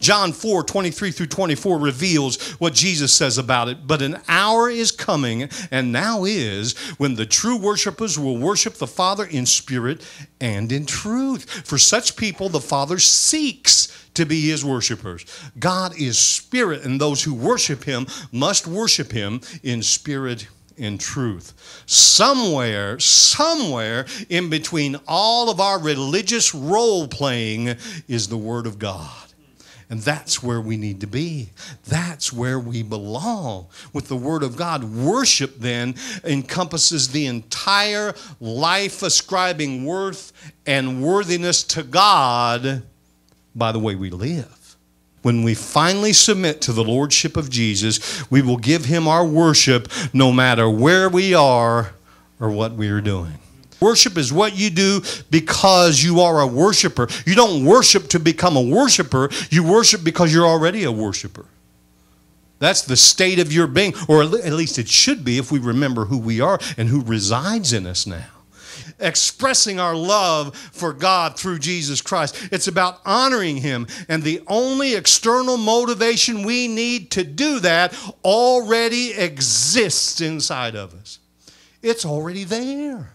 John 4 23 through 24 reveals what Jesus says about it. But an hour is coming, and now is, when the true worshipers will worship the Father in spirit and in truth. For such people, the Father seeks to be his worshipers. God is spirit, and those who worship him must worship him in spirit in truth. Somewhere, somewhere in between all of our religious role playing is the Word of God. And that's where we need to be. That's where we belong with the Word of God. Worship then encompasses the entire life ascribing worth and worthiness to God by the way we live. When we finally submit to the Lordship of Jesus, we will give Him our worship no matter where we are or what we are doing. Worship is what you do because you are a worshiper. You don't worship to become a worshiper, you worship because you're already a worshiper. That's the state of your being, or at least it should be if we remember who we are and who resides in us now expressing our love for God through Jesus Christ. It's about honoring Him. And the only external motivation we need to do that already exists inside of us. It's already there.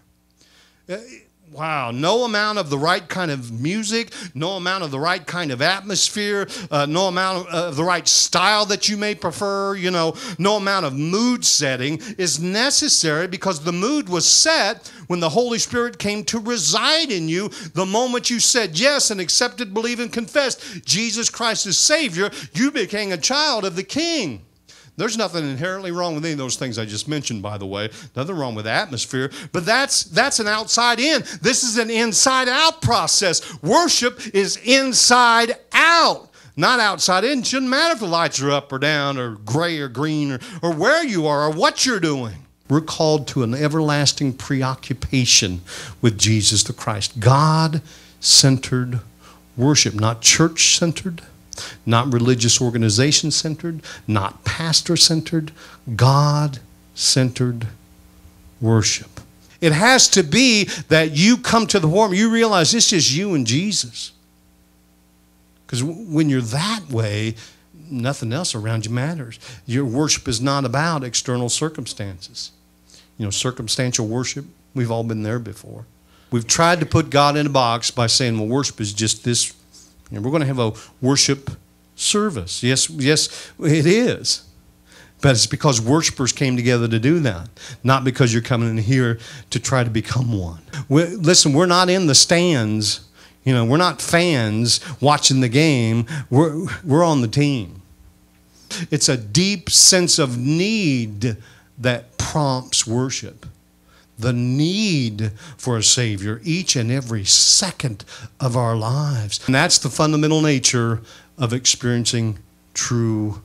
Wow, no amount of the right kind of music, no amount of the right kind of atmosphere, uh, no amount of uh, the right style that you may prefer, you know, no amount of mood setting is necessary because the mood was set when the Holy Spirit came to reside in you the moment you said yes and accepted, believed, and confessed Jesus Christ as Savior, you became a child of the King. There's nothing inherently wrong with any of those things I just mentioned, by the way. Nothing wrong with atmosphere, but that's that's an outside in. This is an inside out process. Worship is inside out, not outside in. It shouldn't matter if the lights are up or down or gray or green or, or where you are or what you're doing. We're called to an everlasting preoccupation with Jesus the Christ. God centered worship, not church centered not religious organization centered, not pastor centered, God centered worship. It has to be that you come to the form, you realize it's just you and Jesus. Because when you're that way, nothing else around you matters. Your worship is not about external circumstances. You know, circumstantial worship, we've all been there before. We've tried to put God in a box by saying, well, worship is just this and we're going to have a worship service. Yes, yes, it is. But it's because worshipers came together to do that, not because you're coming in here to try to become one. we listen, we're not in the stands. You know, we're not fans watching the game. We're, we're on the team. It's a deep sense of need that prompts worship the need for a Savior each and every second of our lives. And that's the fundamental nature of experiencing true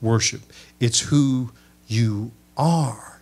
worship. It's who you are.